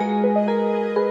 Música